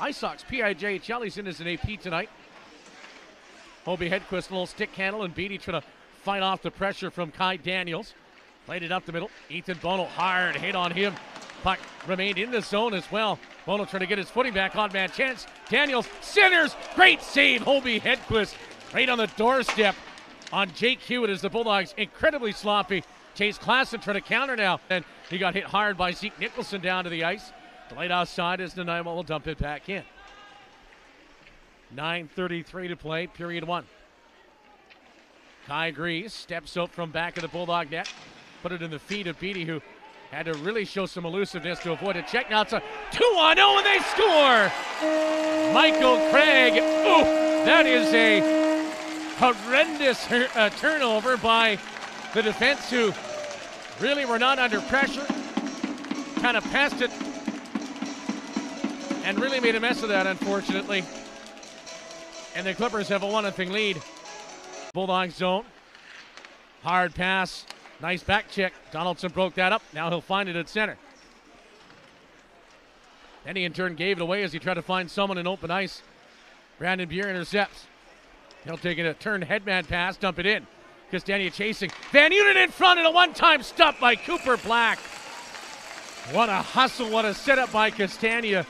Ice Sox. He's in as an AP tonight. Hobie Hedquist, a little stick handle, and Beatty trying to fight off the pressure from Kai Daniels. Played it up the middle. Ethan Bono, hard hit on him. Puck remained in the zone as well. Bono trying to get his footing back on man chance. Daniels centers. Great save. Hobie Hedquist right on the doorstep on Jake Hewitt as the Bulldogs incredibly sloppy. Chase Klassen trying to counter now. And he got hit hard by Zeke Nicholson down to the ice. Delayed outside as Nanaimo will dump it back in. 9.33 to play, period one. Kai Grease steps up from back of the Bulldog net. Put it in the feet of Beatty, who had to really show some elusiveness to avoid a check. Now it's a 2 on 0 and they score! Michael Craig. That is a horrendous uh, turnover by the defense, who really were not under pressure. Kind of passed it and really made a mess of that, unfortunately. And the Clippers have a 1 0 lead. Bulldog zone. Hard pass. Nice back check. Donaldson broke that up. Now he'll find it at center. Then he in turn gave it away as he tried to find someone in open ice. Brandon Buer intercepts. He'll take it a turn headman pass, dump it in. Castagna chasing. Van Uden in front and a one time stop by Cooper Black. What a hustle, what a setup by Castagna.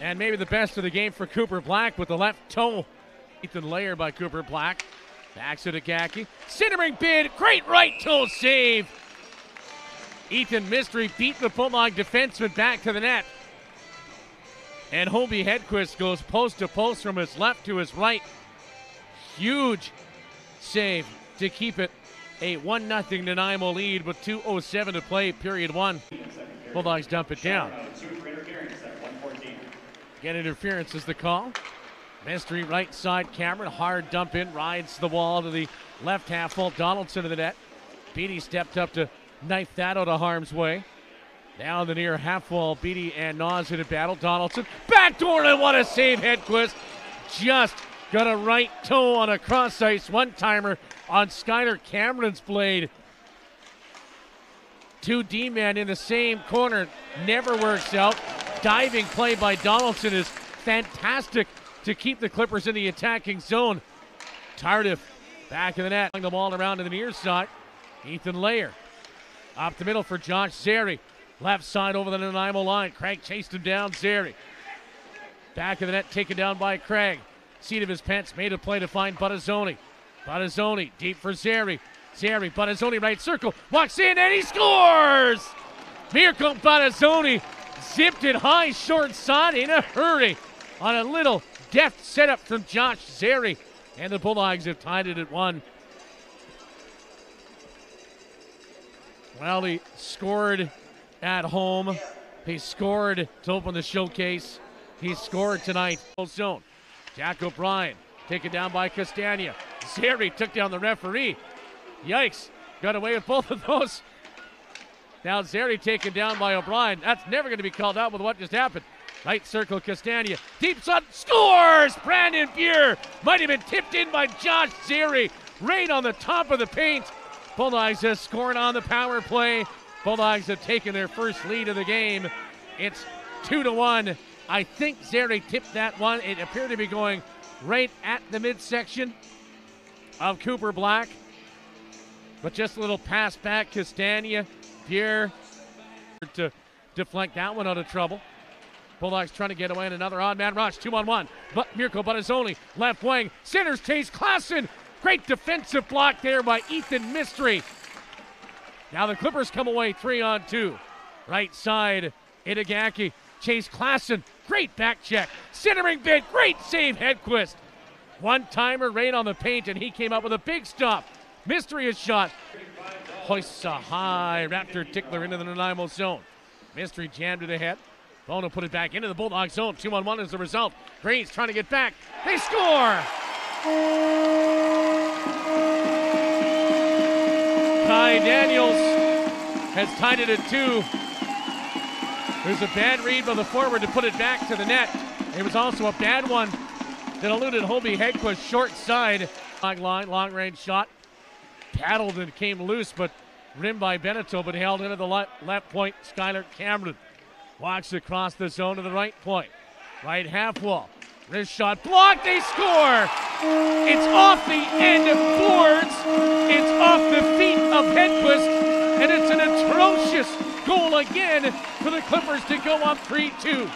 And maybe the best of the game for Cooper Black with the left toe. Ethan Layer by Cooper Black. Backs it to Gaki. Centering bid. Great right toe save. Ethan Mystery beat the Bulldog defenseman back to the net. And Hobie Hedquist goes post to post from his left to his right. Huge save to keep it a 1 0 Nanaimo lead with 2.07 to play, period one. Bulldogs dump it down. Get interference is the call. Mystery right side, Cameron. Hard dump in, rides the wall to the left half full. Donaldson to the net. Beatty stepped up to knife that out of harm's way. Down the near half wall, Beatty and Nas in a battle. Donaldson backdoor and what a save, Hedquist. Just got a right toe on a cross ice one timer on Skyler Cameron's blade. Two D men in the same corner never works out. Diving play by Donaldson is fantastic to keep the Clippers in the attacking zone. Tardif back in the net, the ball around to the near side. Ethan Layer up the middle for Josh Zary. Left side over the Nanaimo line. Craig chased him down. Zary back of the net, taken down by Craig. Seat of his pants, made a play to find Buttazzoni. Buttazzoni deep for Zary. Zary, Buttazzoni right circle, walks in and he scores! Mirko Buttazzoni zipped it high, short side in a hurry on a little deft setup from Josh Zary. And the Bulldogs have tied it at one. Well, he scored at home. He scored to open the showcase. He scored tonight. Zone. Jack O'Brien taken down by Castagna. Zary took down the referee. Yikes. Got away with both of those. Now Zary taken down by O'Brien. That's never going to be called out with what just happened. Right circle, Castagna. Deep shot, scores! Brandon Buer might have been tipped in by Josh Zary. Right on the top of the paint. Bulldogs have scored on the power play. Bulldogs have taken their first lead of the game. It's two to one. I think Zary tipped that one. It appeared to be going right at the midsection of Cooper Black. But just a little pass back, Castagna, Pierre to deflect that one out of trouble. Bulldogs trying to get away in another odd man rush. Two on one. But Mirko Buttazzoni, left wing. Centers Chase Klassen. Great defensive block there by Ethan Mystery. Now the Clippers come away three on two. Right side, Itagaki. Chase Klassen. Great back check. Centering bid. Great save, Hedquist. One timer right on the paint, and he came up with a big stop. Mystery is shot. Hoists a high Raptor tickler into the Nanaimo zone. Mystery jammed to the head. Bono put it back into the Bulldog zone. Two on one is the result. Green's trying to get back. They score! Ty Daniels has tied it at two. There's a bad read by the forward to put it back to the net. It was also a bad one that eluded Hobie Hedquist short side. Long line, long range shot. Paddled and came loose, but rimmed by Beneteau, but held into the left, left point. Skyler Cameron walks across the zone to the right point. Right half wall. Wrist shot blocked. They score. It's off the end of boards. It's off the feet of Hedquist. And it's an atrocious goal again for the Clippers to go up 3 2.